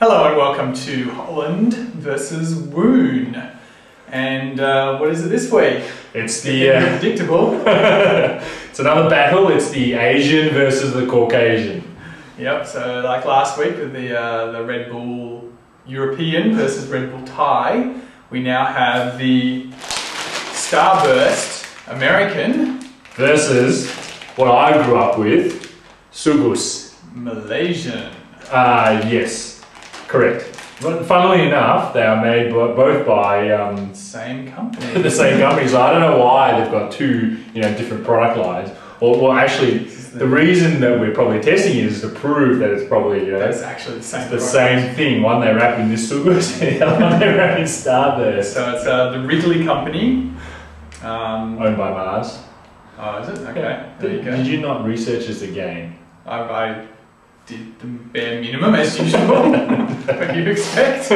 Hello and welcome to Holland versus Woon. And uh, what is it this week? It's the uh, Predictable. it's another battle. It's the Asian versus the Caucasian. yep. So like last week with the uh, the Red Bull European versus Red Bull Thai, we now have the Starburst American Versus what I grew up with, Sugus. Malaysian. Uh, yes, correct. But funnily enough, they are made bo- both by um, Same company. the same company. So I don't know why they've got two, you know, different product lines. Or, well, actually, the reason that we're probably testing it is to prove that it's probably, you know, That's actually the same. the product. same thing. One they wrap in this Sugus, and the other one they wrap in Starburst. So it's uh, the Wrigley Company. Um, Owned by Mars. oh, is it? Okay. There you Did, go. did you not research this again? I, I did the bare minimum as usual. what you expect.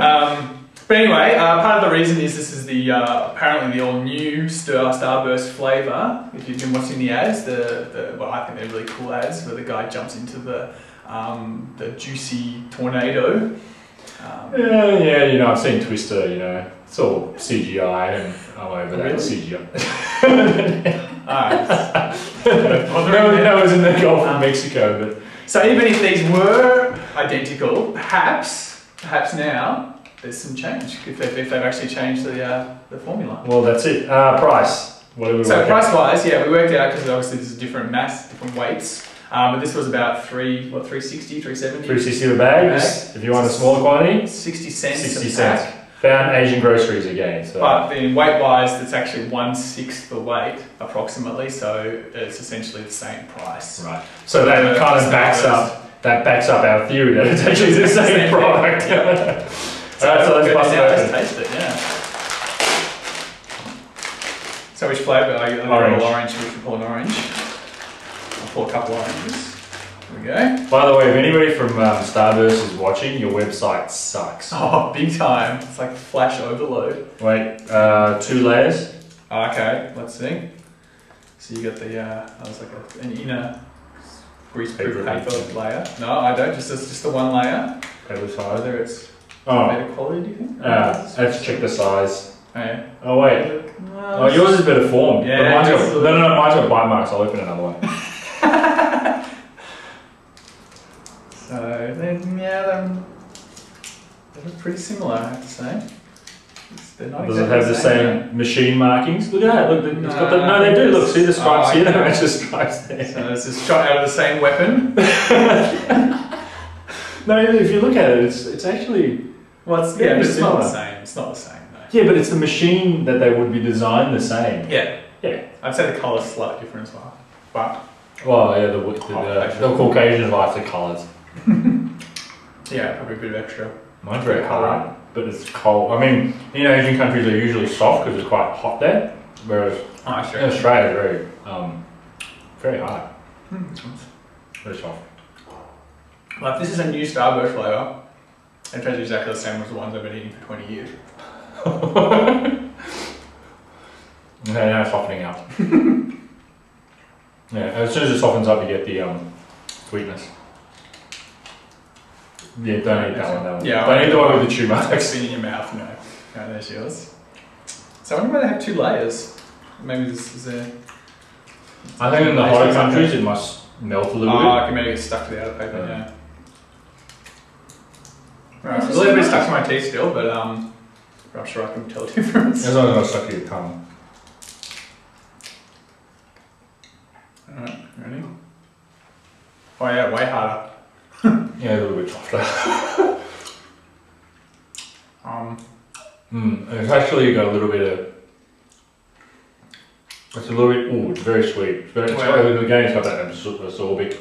Um, but anyway, uh, part of the reason is this is the uh, apparently the all new Star Starburst flavor. If you've been watching the ads, the, the well, I think they're really cool ads where the guy jumps into the um, the juicy tornado. Um, Yeah, yeah, you know, I've seen Twister, you know, it's all CGI and I'm over that? CGI. alright. no, that was in the Gulf of Mexico, but So even if these were identical, perhaps, perhaps now there's some change if they've, if they've actually changed the uh, the formula. well, that's it. Uh, price. What do we So price wise, yeah, we worked out because obviously there's different mass, different weights. Um, but this was about three, what, 360, 370? 360 a bag. Just If you want a smaller quantity, 60 cents 60 a cents. pack. Found Asian groceries again. So But then weight wise, it's actually one sixth the weight approximately. So it's essentially the same price. right. So that Uh, kind of backs up that backs up our theory that it's actually the same Same product. So, Alright, so let's bust it open. taste it, yeah. So which flavour? I got Orange. orange. We should pull an orange. I'll pull a couple of oranges. There we go. By the way, if anybody from um, Starburst is watching, your website sucks. Oh, big time. It's like flash overload. Wait, uh, two layers. Okay, let's see. So you got the, uh, that was like a, an inner greaseproof Paper paper, layer. No, I don't, just, it's just the one layer. Paper size. Whether it's Oh, better quality, do you think? uh, let's check the size. Oh, yeah. Oh wait. No, Oh, yours is better formed. Yeah, but mine's got, no, no, no, mine's got bite marks. I'll open another one. So, then, yeah, they're, they're pretty similar, I have to say. It's- They're not Does it have the same machine markings? Look at that. Look, it's got the, No, no, they do. Look, see the stripes Oh, here. okay. Match the stripes there. So it's just shot out of the same weapon. No, if you look at it, it's it's actually Well, it's, Yeah, it's not the same. It's not the same, though. yeah, but it's the machine that they would be designed the same. Yeah. Yeah. I'd say the colour's slightly different as well. But, Well, yeah, the the, oh, the, the Caucasian like the colours. yeah, probably a bit of extra. Mine's very hard, but it's cold. I mean, in Asian countries they're usually soft because it's quite hot there, whereas Oh, in. Australia it's very, um, very hard, Hmm. very soft. If this is a new Starburst flavour, it tastes exactly the same as the ones I've been eating for 20 years. Okay, now it's softening up. yeah, as soon as it softens up, you get the um, sweetness. Yeah, don't eat that one. That one. Yeah, don't eat the one with the tumor. It's like spin in your mouth, no. No, there's yours. So I wonder why they have two layers. Maybe this is a... I think in the hotter countries it must melt a little Oh, I can maybe get stuck to the outer paper, Yeah. yeah. Right, it's a little bit stuck to my teeth still, but um, I'm sure I can tell the bit. difference. As long as it's stuck to your tongue. Alright, ready? Oh yeah, way harder. Yeah, a little bit softer. Um, Mm, it's actually got a little bit of. It's a little bit. Ooh, it's very sweet. It's very, it's got, again, it's got that absor- absorbic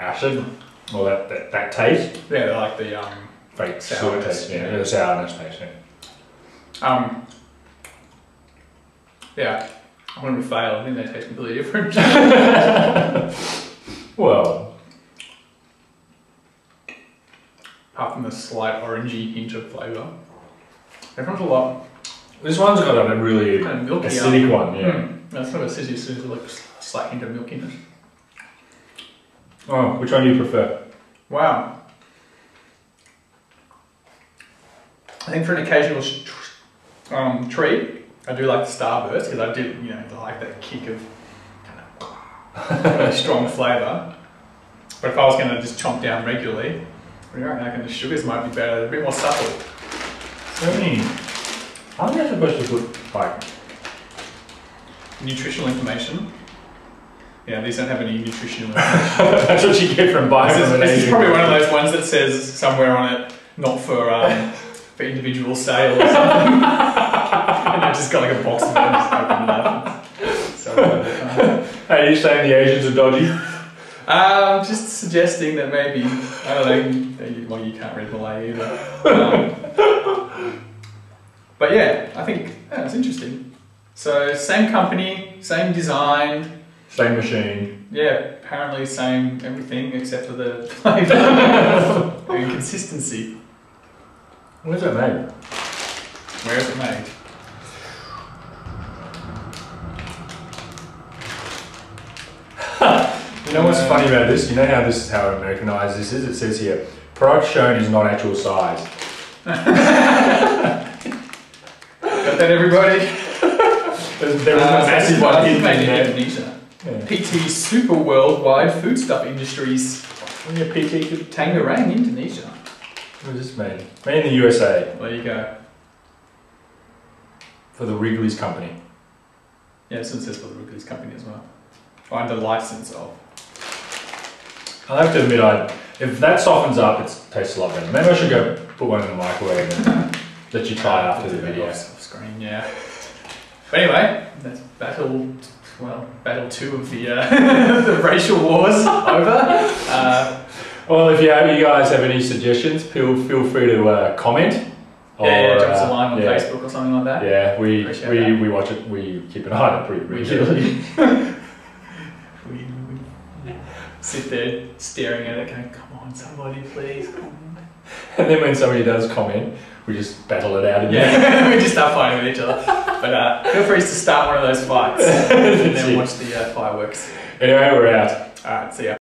acid, or that, that, that taste. yeah, they're like the um, Fake sour taste. Yeah, yeah. the sourness taste. Yeah. um, yeah. I'm wouldn't fail. I think they taste completely different. Well, Apart from the slight orangey hint of flavour, everyone's a lot this one's got a really kind of milky. acidic one. Yeah. Mm. That's not acidic. It's just like a slight hint of milkiness. Oh, which one do you prefer? Wow. I think for an occasional um, treat, I do like the Starburst because I do, you know, like that kick of kind of strong flavour. But if I was going to just chomp down regularly, I reckon the Sugus might be better. They're a bit more subtle. So many. How are you supposed to put like? Nutritional information. Yeah, these don't have any nutritional information. That's what you get from buying this, is, this is probably one of those ones that says somewhere on it, not for um, for individual sale or something. and I just got like a box of them just opened it up. So, uh, Are you saying the Asians are dodgy? um, just suggesting that maybe I don't know. You- Well, you can't read Malay either. Um, but yeah, I think yeah, it's interesting. So same company, same design. Same machine. Yeah, apparently same everything except for the flavour and consistency. Where's that made? Where is it made? You know what's funny about this? You know how this is how Americanized this is? It says here, product shown is not actual size. Got that, everybody? There's, there was Uh, a massive one hidden made in there. Indonesia. Yeah. PT Super Worldwide Foodstuff Industries, Yeah, PT could- Tangerang, Indonesia. Where is this made? Made in the USA There you go. for the Wrigley's company. Yeah, this one says for the Wrigley's company as well. Or the license of. I'll have to admit, I if that softens up, it tastes a lot better. Maybe I should go put one in the microwave and let you try after the video. Off screen, yeah. But anyway, that's battle. Well, battle two of the uh, the racial wars over. Uh, Well, if you have, you guys have any suggestions, feel feel free to uh, comment. yeah, yeah, drop us a uh, line on yeah. Facebook or something like that. Yeah, we Appreciate we, that. we watch it. We keep an eye on it pretty regularly. Sit there staring at it, going, "Come on, somebody, please." Come on. and then when somebody does comment, we just battle it out. again. Yeah, we just start fighting with each other. But uh, feel free to start one of those fights and then watch the uh, fireworks. Anyway, we're out. All right, see ya.